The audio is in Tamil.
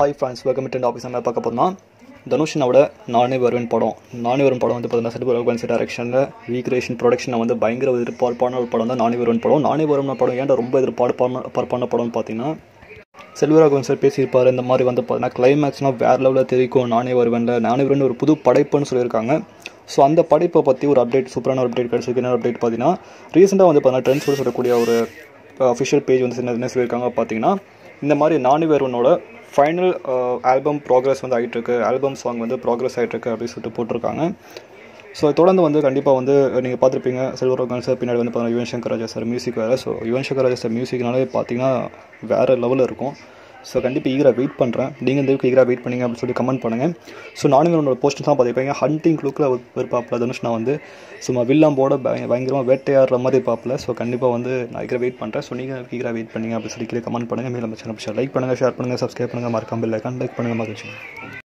Hi friends welcome to office நம்ம பார்க்க போனால் தனுஷனோட நானே வருவேன் படம். நானே வருவன் படம் வந்து பார்த்தீங்கன்னா செல்வ ரகுவன்சி டேரக்ஷனில் ரீக்ரியேஷன் ப்ரொடக்ஷனை வந்து பயங்கர எதிர்பார்ப்பான ஒரு படம் தான் நானே வருவன் படம். நானே வருவன் படம் ஏன்டா ரொம்ப எதிர்பார்ப்பான பார்ப்பான படம்னு பார்த்தீங்கன்னா செல்வராகவன் சார் பேசியிருப்பார். இந்த மாதிரி வந்து பார்த்தீங்கன்னா கிளைமேக்ஸ்னால் வேறு லெவலில் தெரிவிக்கும் நானே வருவேன்ல நானே வருவேன் ஒரு புது படைப்புன்னு சொல்லியிருக்காங்க. ஸோ அந்த படைப்பை பற்றி ஒரு அப்டேட் சூப்பரான ஒரு அப்டேட் கிடச்சிருக்கு. என்ன அப்டேட் பார்த்தீங்கன்னா ரீசெண்டாக வந்து பார்த்தீங்கன்னா ட்ரெண்ட்ஸ் சொல்லக்கூடிய ஒரு அஃபிஷியல் பேஜ் வந்து என்ன என்ன சொல்லியிருக்காங்க பார்த்தீங்கன்னா இந்த மாதிரி நானி வேர்வனோட ஃபைனல் ஆல்பம் ப்ராக்ரஸ் வந்து ஆகிட்டுருக்கு ஆல்பம் சாங் வந்து ப்ராக்ரஸ் ஆகிட்டுருக்கு அப்படின்னு சொல்லிட்டு போட்டிருக்காங்க. ஸோ தொடர்ந்து வந்து கண்டிப்பாக வந்து நீங்கள் பார்த்துருப்பீங்க. செல்வராகவன் சார் பின்னாடி வந்து பார்த்தீங்கன்னா யுவன் சங்கர் ராஜா சார் மியூசிக் வேறு. ஸோ யுவன் சங்கர் ராஜா சார் மியூசிக்னாலே பார்த்தீங்கன்னா வேறு லெவலில் இருக்கும். ஸோ கண்டிப்பாக ஈகராக வெயிட் பண்ணுறேன் நீங்கள் இந்த ஈகராக வெயிட் பண்ணிங்க அப்படின்னு சொல்லி கமெண்ட் பண்ணுங்கள் ஸோ நானும் என்னோட போஸ்ட் தான் பார்த்துப்பேங்க ஹண்டிங் லுக்கில் இருப்பாப்பில் தனுஷ் நான் வந்து சும்மா வில்லாம்போட பய பயங்கரமாக வேட்டையாடுற மாதிரி பார்ப்பல ஸோ கண்டிப்பாக வந்து நான் ஈகராக வெயிட் பண்ணுறேன் ஸோ நீங்கள் ஈகராக வெயிட் பண்ணிங்க அப்படின்னு சொல்லி கீழே கமெண்ட் பண்ணுங்கள் மேலே நம்ம சேனல் லைக் பண்ணுங்கள் ஷேர் பண்ணுங்கள் சப்ஸ்கிரைப் பண்ணுங்கள் மறக்காமல் லைக் லைக் பண்ணுங்கள் மகிழ்ச்சி